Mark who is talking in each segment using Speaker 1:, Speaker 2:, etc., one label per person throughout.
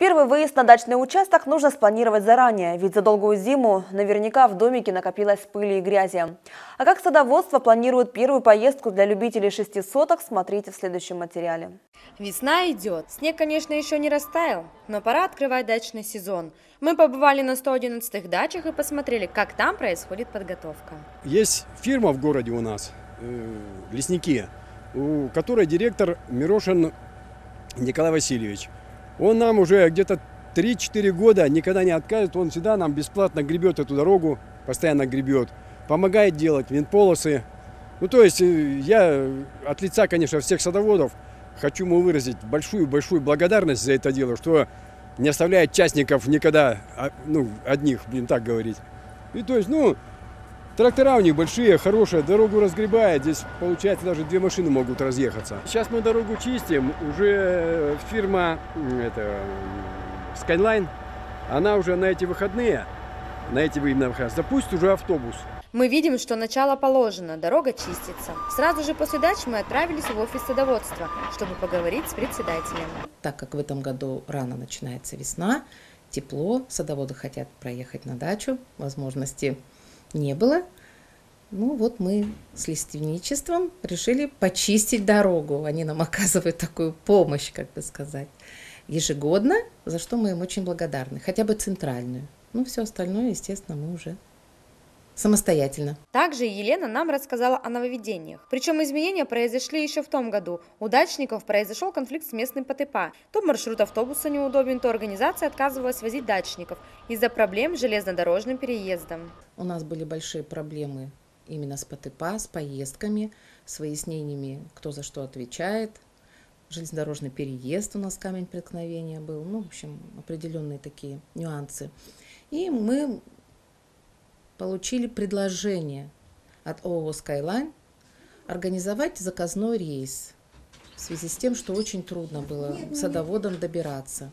Speaker 1: Первый выезд на дачный участок нужно спланировать заранее, ведь за долгую зиму наверняка в домике накопилась пыли и грязи. А как садоводство планирует первую поездку для любителей шестисоток, смотрите в следующем материале.
Speaker 2: Весна идет. Снег, конечно, еще не растаял, но пора открывать дачный сезон. Мы побывали на 111-х дачах и посмотрели, как там происходит подготовка.
Speaker 3: Есть фирма в городе у нас, э, лесники, у которой директор Мирошин Николай Васильевич – он нам уже где-то 3-4 года никогда не отказывает. Он всегда нам бесплатно гребет эту дорогу, постоянно гребет. Помогает делать винполосы. Ну, то есть э, я от лица, конечно, всех садоводов хочу ему выразить большую-большую благодарность за это дело, что не оставляет частников никогда, а, ну, одних, блин, так говорить. И то есть, ну, Трактора у них большие, хорошие, дорогу разгребает. Здесь, получается, даже две машины могут разъехаться. Сейчас мы дорогу чистим. Уже фирма это, Skyline, она уже на эти выходные, на эти выходные, запустит уже автобус.
Speaker 2: Мы видим, что начало положено, дорога чистится. Сразу же после дач мы отправились в офис садоводства, чтобы поговорить с председателем.
Speaker 4: Так как в этом году рано начинается весна, тепло, садоводы хотят проехать на дачу, возможности не было. Ну вот мы с лиственничеством решили почистить дорогу. Они нам оказывают такую помощь, как бы сказать, ежегодно, за что мы им очень благодарны. Хотя бы центральную. Ну, все остальное, естественно, мы уже самостоятельно.
Speaker 2: Также Елена нам рассказала о нововведениях. Причем изменения произошли еще в том году. У дачников произошел конфликт с местным ПТП. То маршрут автобуса неудобен, то организация отказывалась возить дачников из-за проблем с железнодорожным переездом.
Speaker 4: У нас были большие проблемы именно с ПТП, с поездками, с выяснениями, кто за что отвечает. Железнодорожный переезд у нас камень преткновения был. Ну, в общем, определенные такие нюансы. И мы получили предложение от ООО «Скайлайн» организовать заказной рейс в связи с тем, что очень трудно было садоводам добираться.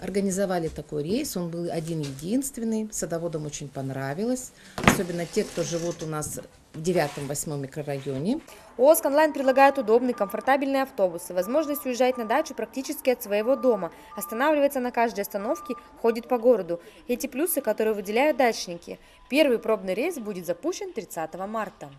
Speaker 4: Организовали такой рейс, он был один-единственный, садоводам очень понравилось, особенно те, кто живут у нас в 9-8 микрорайоне.
Speaker 2: ООС «Онлайн» предлагает удобные, комфортабельные автобусы, возможность уезжать на дачу практически от своего дома, останавливается на каждой остановке, ходит по городу. Эти плюсы, которые выделяют дачники. Первый пробный рейс будет запущен 30 марта.